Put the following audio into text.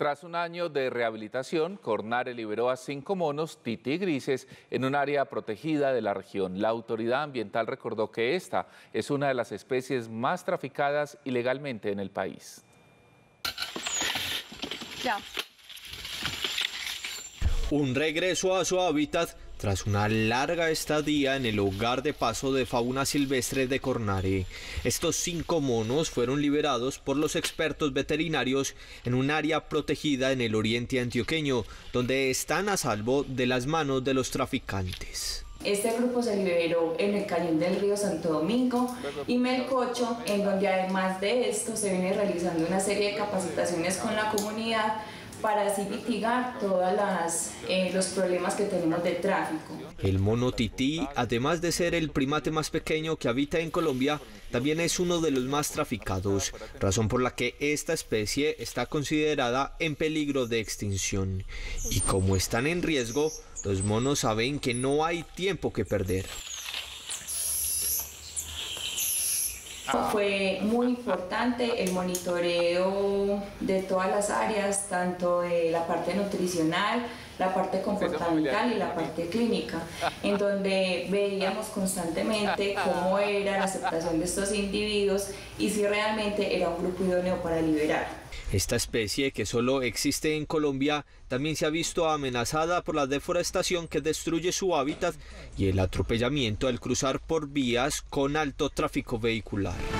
Tras un año de rehabilitación, Cornare liberó a cinco monos tití grises en un área protegida de la región. La autoridad ambiental recordó que esta es una de las especies más traficadas ilegalmente en el país. Un regreso a su hábitat tras una larga estadía en el hogar de paso de fauna silvestre de Cornare. Estos cinco monos fueron liberados por los expertos veterinarios en un área protegida en el oriente antioqueño, donde están a salvo de las manos de los traficantes. Este grupo se liberó en el cañón del río Santo Domingo y Melcocho, en donde además de esto se viene realizando una serie de capacitaciones con la comunidad para así mitigar todos eh, los problemas que tenemos de tráfico. El mono tití, además de ser el primate más pequeño que habita en Colombia, también es uno de los más traficados, razón por la que esta especie está considerada en peligro de extinción. Y como están en riesgo, los monos saben que no hay tiempo que perder. Fue muy importante el monitoreo de todas las áreas, tanto de la parte nutricional, la parte comportamental y la parte clínica, en donde veíamos constantemente cómo era la aceptación de estos individuos y si realmente era un grupo idóneo para liberar. Esta especie, que solo existe en Colombia, también se ha visto amenazada por la deforestación que destruye su hábitat y el atropellamiento al cruzar por vías con alto tráfico vehicular.